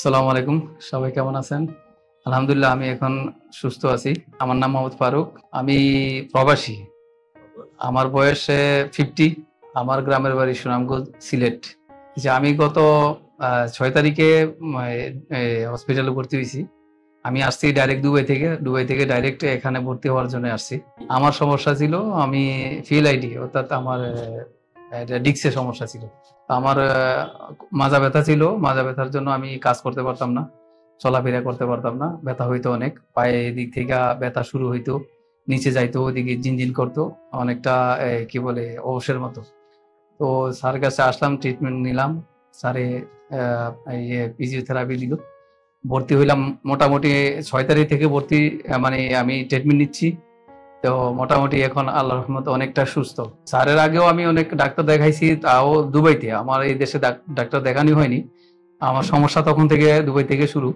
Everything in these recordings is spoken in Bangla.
আসসালামু আলাইকুম, সবাই কেমন আছেন? আলহামদুলিল্লাহ, আমি এখন সুস্থ আছি। আমার নাম মোহাম্মদ ফারুক। আমি প্রবাসী। আমার বয়স ফিফটি আমার গ্রামের বাড়ি সুনামগঞ্জ, সিলেট। যে আমি গত ছয় তারিখে হসপিটালে ভর্তি হয়েছি। আমি আসছি ডাইরেক্ট দুবাই থেকে। দুবাই থেকে ডাইরেক্ট এখানে ভর্তি হওয়ার জন্য আসছি। আমার সমস্যা ছিল, আমি ফিল আইডি অর্থাৎ আমার ডিক্সের সমস্যা ছিল। আমার মাজা ব্যথা ছিল। মাজা ব্যথার জন্য আমি কাজ করতে পারতাম না, চলাফেরা করতে পারতাম না। ব্যথা হইতো অনেক। পায়ে দিক থেকে ব্যথা শুরু হইতো, নিচে যাইতো ওদিকে জিনজিন করতো, অনেকটা কি বলে অবসের মতো। তো স্যার কাছে আসলাম ট্রিটমেন্ট নিলাম। স্যারে ইয়ে ফিজিওথেরাপি দিল। ভর্তি হইলাম মোটামুটি ছয় তারিখ থেকে ভর্তি মানে আমি ট্রিটমেন্ট নিচ্ছি। তো মোটামুটি এখন আল্লাহ রহমত অনেকটা সুস্থ। স্যারের আগেও আমি অনেক ডাক্তার দেখাইছি, তাও দুবাইতে। আমার এই দেশে ডাক- ডাক্তার দেখানি হয়নি। আমার সমস্যা তখন থেকে দুবাই থেকে শুরু।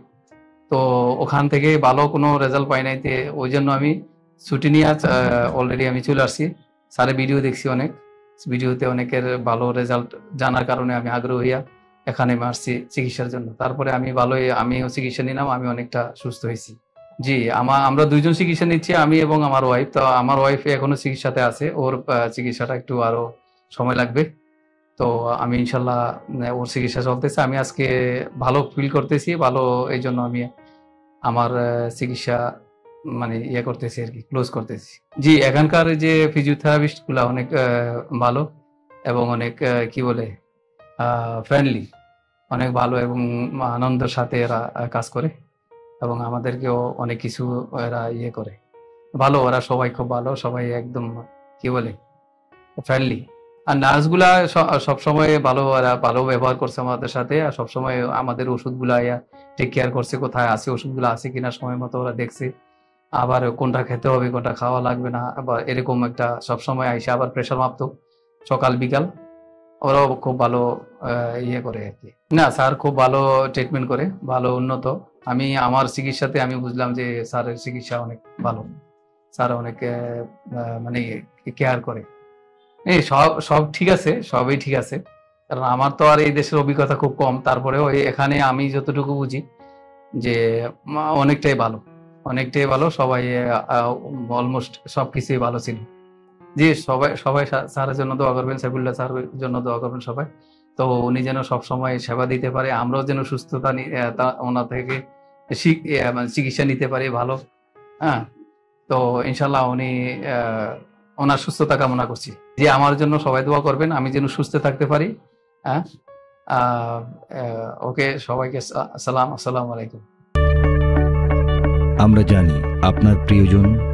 তো ওখান থেকে ভালো কোনো রেজাল্ট পাই নাই ওই জন্য আমি ছুটি নিয়ে অলরেডি আমি চলে আসছি। স্যারের ভিডিও দেখছি অনেক। ভিডিওতে অনেকের ভালো রেজাল্ট জানার কারণে আমি আগ্রহ হইয়া এখানে আসছি চিকিৎসার জন্য। তারপরে আমি ভালোই, আমিও চিকিৎসা নিলাম, আমি অনেকটা সুস্থ হয়েছি জি আমার আমরা দুইজন চিকিৎসা নিচ্ছি, আমি এবং আমার ওয়াইফ তো আমার ওয়াইফ এখনও চিকিৎসাতে আছে, ওর চিকিৎসাটা একটু আরও সময় লাগবে। তো আমি ইনশাল্লাহ ওর চিকিৎসা চলতেছে। আমি আজকে ভালো ফিল করতেছি, ভালো এই জন্য আমি আমার চিকিৎসা মানে ইয়ে করতেছি আর কি ক্লোজ করতেছি। জি, এখানকার যে ফিজিওথেরাপিস্টগুলা অনেক ভালো এবং অনেক কি বলে ফ্রেন্ডলি অনেক ভালো এবং আনন্দের সাথে এরা কাজ করে। এবং আমাদেরকেও অনেক কিছু এরা ইয়ে করে। ভালো, ওরা সবাই খুব ভালো, সবাই একদম, কি বলে ফ্রেন্ডলি আর নার্সগুলা সবসময় ভালো, ওরা ভালো ব্যবহার করছে আমাদের সাথে, আর সবসময় আমাদের ওষুধগুলা টেক কেয়ার করছে, কোথায় আছে, ওষুধগুলো আছে কিনা সময় মতো ওরা দেখছে। আবার কোনটা খেতে হবে, কোনটা খাওয়া লাগবে না আবার এরকম একটা সবসময় আইসে আবার প্রেশার মাপতো সকাল, বিকাল। ওরাও খুব ভালো ইয়ে করে আর কি। না, স্যার খুব ভালো ট্রিটমেন্ট করে, ভালো উন্নত। আমি, আমার চিকিৎসাতে আমি বুঝলাম যে স্যারের চিকিৎসা অনেক ভালো। স্যার অনেক মানে কেয়ার করে। এই সব সব ঠিক আছে, সবই ঠিক আছে। কারণ আমার তো আর এই দেশের অভিজ্ঞতা খুব কম। তারপরেও এখানে আমি যতটুকু বুঝি যে অনেকটাই ভালো। অনেকটাই ভালো, সবাই অলমোস্ট সবকিছুই ভালো ছিল। জি, সবাই সবাই স্যার- স্যারের জন্য দোয়া করবেন, সাইফুল্লাহ স্যারের জন্য দোয়া করবেন সবাই। তো উনি যেন সব সময় সেবা দিতে পারে, আমরাও যেন সুস্থতা ওনার থেকে মানে চিকিৎসা নিতে পারি ভালো। হ্যাঁ তো ইনশাল্লাহ উনি ওনার সুস্থতা কামনা করছি। যে আমার জন্য সবাই দোয়া করবেন, আমি যেন সুস্থ থাকতে পারি। হ্যাঁ ওকে, সবাইকে সালাম, আসসালামু আলাইকুম। আমরা জানি আপনার প্রিয়জন